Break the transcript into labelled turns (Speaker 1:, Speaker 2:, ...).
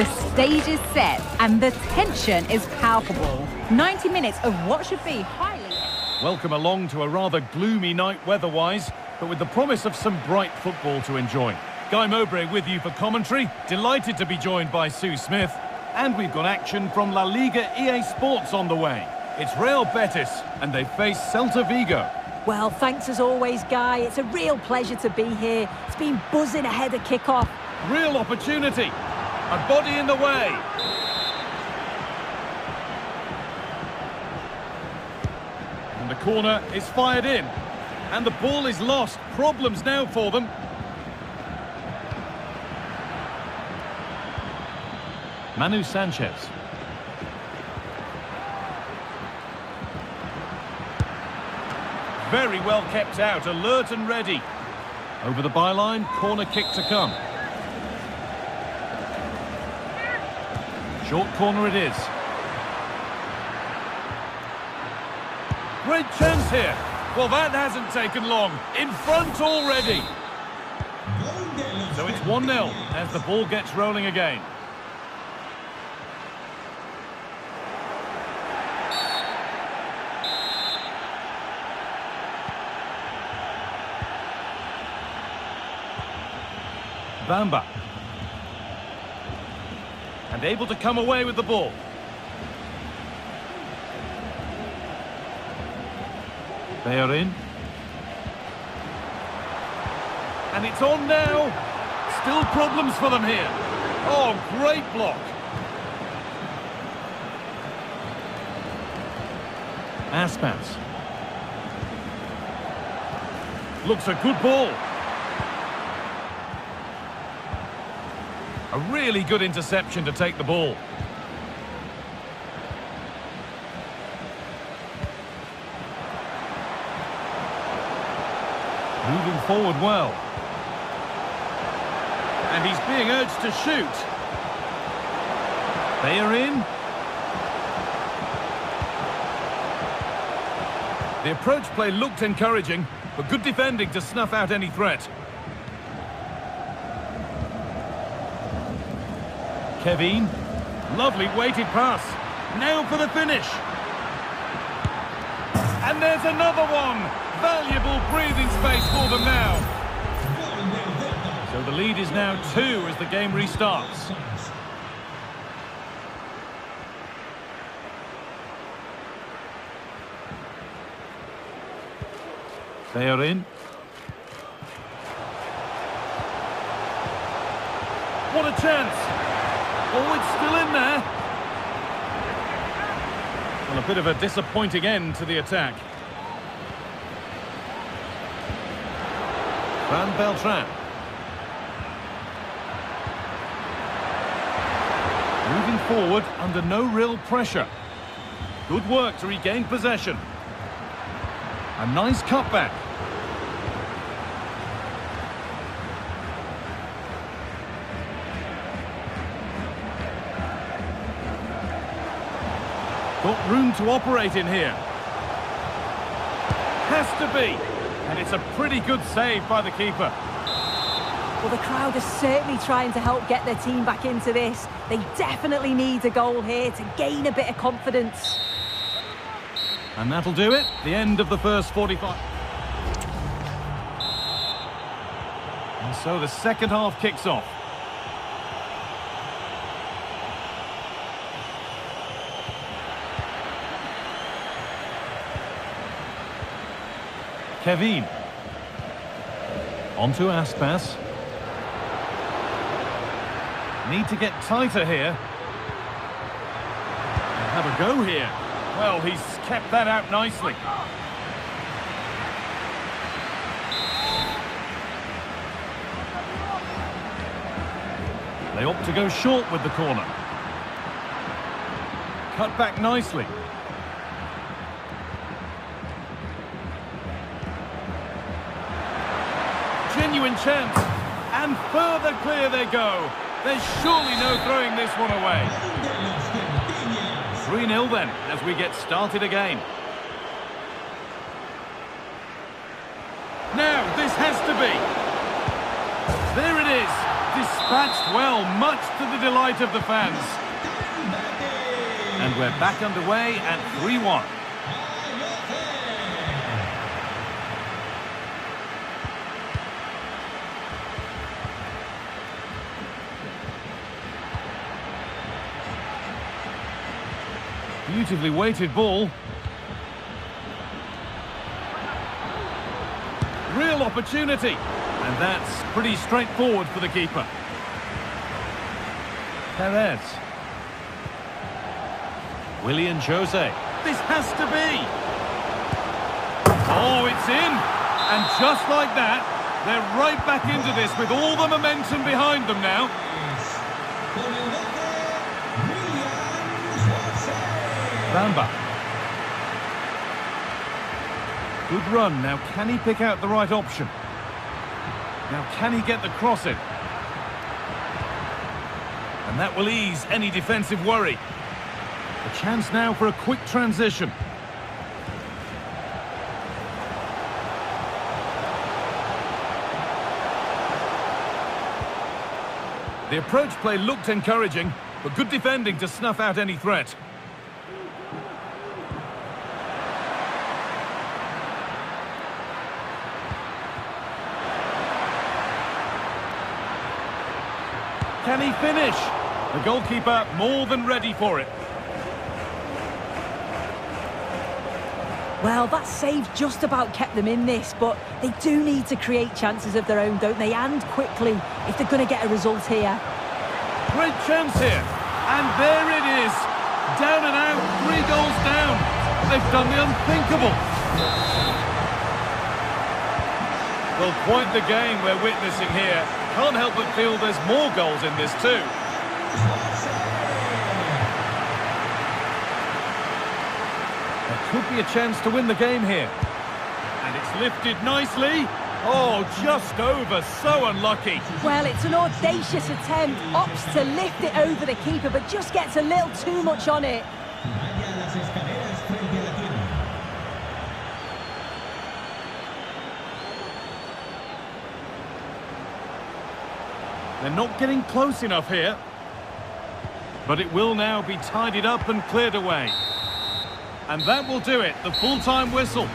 Speaker 1: The stage is set and the tension is palpable. 90 minutes of what should be highly...
Speaker 2: Welcome along to a rather gloomy night weather-wise, but with the promise of some bright football to enjoy. Guy Mowbray with you for commentary. Delighted to be joined by Sue Smith. And we've got action from La Liga EA Sports on the way. It's Real Betis, and they face Celta Vigo.
Speaker 3: Well, thanks as always, Guy. It's a real pleasure to be here. It's been buzzing ahead of kick-off.
Speaker 2: Real opportunity. A body in the way. And the corner is fired in. And the ball is lost. Problems now for them. Manu Sanchez. Very well kept out, alert and ready. Over the byline, corner kick to come. Short corner it is. Great chance here. Well, that hasn't taken long. In front already. So it's 1-0 as the ball gets rolling again. Bamba. And able to come away with the ball. They are in. And it's on now. Still problems for them here. Oh, great block. Aspas. Looks a good ball. A really good interception to take the ball. Moving forward well. And he's being urged to shoot. They are in. The approach play looked encouraging, but good defending to snuff out any threat. Kevin. Lovely weighted pass. Now for the finish. And there's another one. Valuable breathing space for them now. So the lead is now two as the game restarts. They are in. What a chance! Oh, it's still in there. Well, a bit of a disappointing end to the attack. Fran Beltran. Moving forward under no real pressure. Good work to regain possession. A nice cutback. Got room to operate in here. Has to be. And it's a pretty good save by the keeper.
Speaker 3: Well, the crowd are certainly trying to help get their team back into this. They definitely need a goal here to gain a bit of confidence.
Speaker 2: And that'll do it. The end of the first 45. And so the second half kicks off. Kevin. On to Aspas. Need to get tighter here. Have a go here. Well, he's kept that out nicely. They opt to go short with the corner. Cut back nicely. Genuine chance. And further clear they go. There's surely no throwing this one away. 3-0 then, as we get started again. Now, this has to be. There it is. dispatched well, much to the delight of the fans. And we're back underway at 3-1. Beautifully weighted ball. Real opportunity. And that's pretty straightforward for the keeper. Perez. Willian Jose. This has to be. Oh, it's in. And just like that, they're right back into this with all the momentum behind them now. Bamba. Good run. Now, can he pick out the right option? Now, can he get the cross in? And that will ease any defensive worry. A chance now for a quick transition. The approach play looked encouraging, but good defending to snuff out any threat. Can he finish? The goalkeeper more than ready for it.
Speaker 3: Well, that save just about kept them in this, but they do need to create chances of their own, don't they? And quickly, if they're going to get a result here.
Speaker 2: Great chance here. And there it is. Down and out, three goals down. They've done the unthinkable. Well, point the game we're witnessing here. Can't help but feel there's more goals in this too. There could be a chance to win the game here. And it's lifted nicely. Oh, just over, so unlucky.
Speaker 3: Well, it's an audacious attempt, opts to lift it over the keeper, but just gets a little too much on it.
Speaker 2: They're not getting close enough here. But it will now be tidied up and cleared away. And that will do it, the full-time whistle.